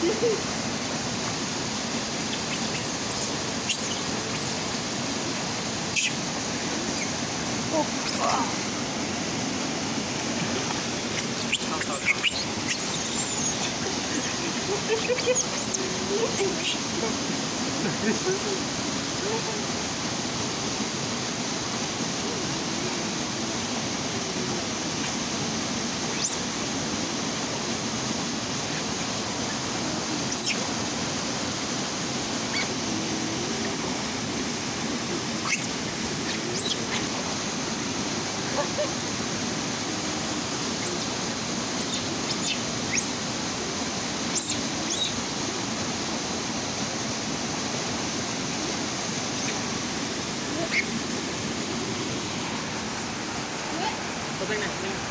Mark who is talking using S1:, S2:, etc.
S1: Опа. 边的。